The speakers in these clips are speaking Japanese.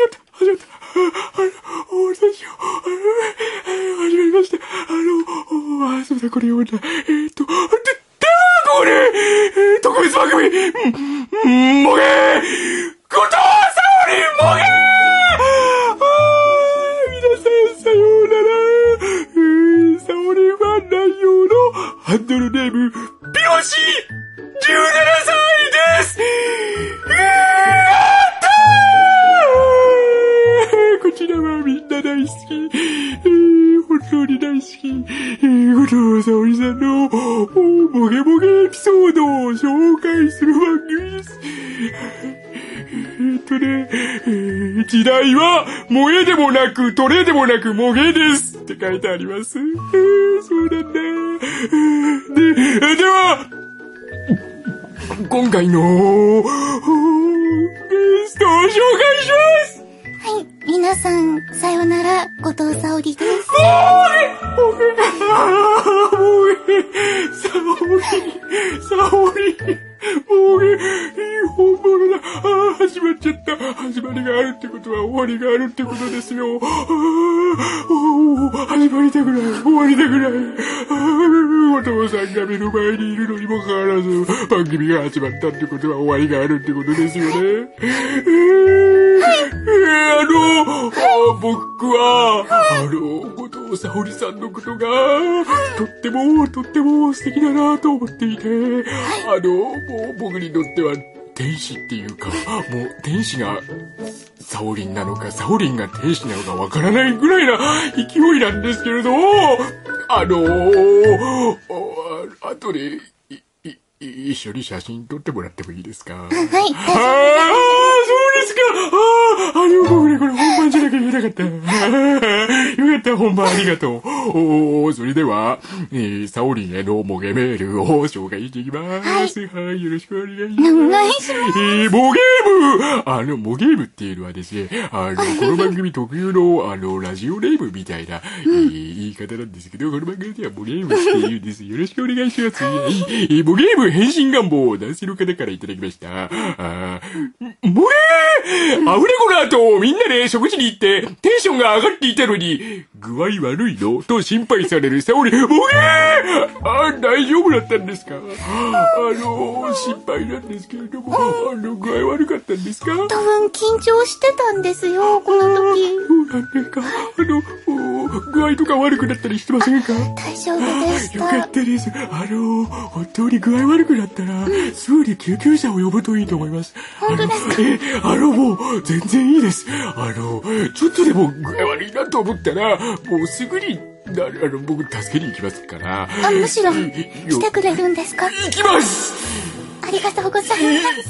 まった、始まった。あの、どうしよう。あの、始まりました。あの、あ、そうだ、これ読んだ。えっー、っと、だ、だこれ、えー、特別番組、うん、もげー後藤沙織もげー皆さん、さようなら。えー、沙織ファン内容のハンドルネーム、ピロシ !17 歳大好き。えー、本当に大好き。えー、後藤沙織さんの、もげもげエピソードを紹介する番組です。え、っとね、えー、時代は、萌えでもなく、トレでもなく、もげです。って書いてあります。えー、そうなんだ。で、では、今回の、ゲストを紹介します、皆さん、さよなら、後藤沙織です。もうね、もうね、沙織、沙織、もう、いい本物だ。ああ、始まっちゃった。始まりがあるってことは終わりがあるってことですよ。ああ、始まりたくない。終わりたくない。ああ、お父さんが目の前にいるのにもかかわらず、番組が始まったってことは終わりがあるってことですよね。はい。あの、あ僕は、あの、後藤沙織さんのことが、とっても、とっても素敵だなと思っていて、あの、もう僕にとっては、天使っていうか、もう天使がサオリンなのか、サオリンが天使なのかわからないぐらいな勢いなんですけれど、あのー、あとで、一緒に写真撮ってもらってもいいですか？はい、ですかああ、あ、よくこれ、これ本番じゃなきゃ言えなかった。よかった、本番ありがとう。おおそれでは、えー、サオリンへのモゲメールを紹介していきます。はい、はい、よろしくお願いします。お願いします。えー、モゲームあの、モゲームっていうのはですね、あの、この番組特有の、あの、ラジオネームみたいな、えー、言い方なんですけど、この番組ではモゲームって言うんです。よろしくお願いします。えー、モゲーム変身願望を男性の方からいただきました。あもえーアフレコの後、みんなで食事に行って、テンションが上がっていたのに、具合悪いの？と心配される沙織、もえー！あ、大丈夫だったんですか？あの、心配なんですけれども、あの、具合悪かったんですか？多分緊張してたんですよ、この時。そうなんですか？あの、具合とか悪くなったりしてませんか？大丈夫でした。よかったです。あの、本当に具合悪くなったら、すぐに救急車を呼ぶといいと思います。本当ですか？あの、もう、全然いいです。あの、ちょっとでも具合悪いなと思ったら、もうすぐに、あの、僕助けに行きますから。あ、むしろ、来てくれるんですか？行きますありがとうございます。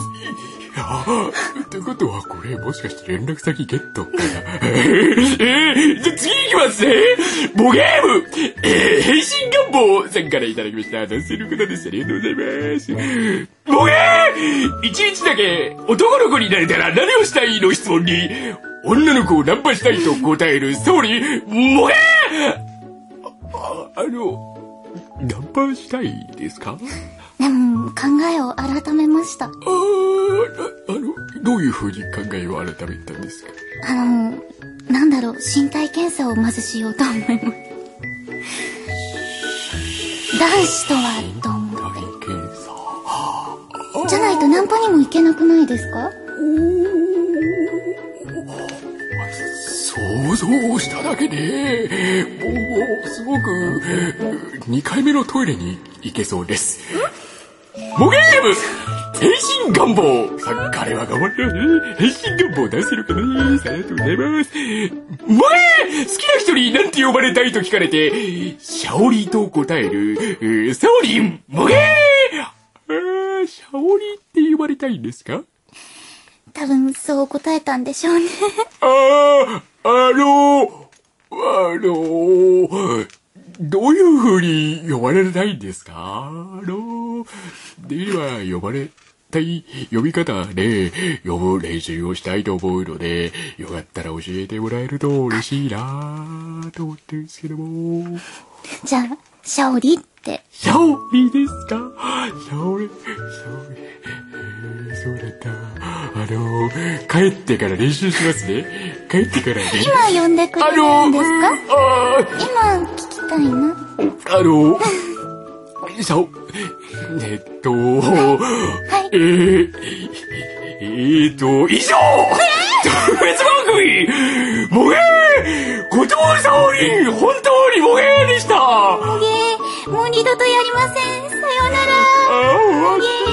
あってことは、これ、もしかして連絡先ゲットかな？えー、じゃあ次行きますね。ボゲーム！えー、変身願望さんからいただきました。男性の方です。ありがとうございます。ボゲー一日だけ男の子になれたら何をしたいの質問に、女の子をナンパしたいと答える総理、ボゲーあ、あの、ナンパしたいですか？でも、考えを改めました。ああ、あの、どういうふうに考えを改めたんですか？あの、なんだろう、身体検査をまずしようと思います。男子とはどう思う？検査じゃないとナンパにも行けなくないですか？想像しただけで、もう、すごく、2回目のトイレに行けそうです。モゲーム変身願望彼は頑張ってね。変身願望出せるかなありがとうございます。モゲ好きな人に何て呼ばれたいと聞かれて、シャオリと答える、サオリン、モゲーシャオリって呼ばれたいんですか？多分そう答えたんでしょうね。ああ、あの、あの、どういう風に呼ばれたいんですか？あの、できれば呼ばれたい呼び方で呼ぶ練習をしたいと思うので、よかったら教えてもらえると嬉しいなと思ってるんですけども。じゃあ、シャオリって。シャオリですか？シャオリ、シャオリ。えー、そうだった。あの、帰ってから練習しますね。帰ってからね。今呼んでくれるんですか？あ今聞きたいな。あの、さ、えっと、えー、えーと、以上特別番組モゲー後藤沙織本当にーでしたもげー、もう二度とやりません。さようなら。ー。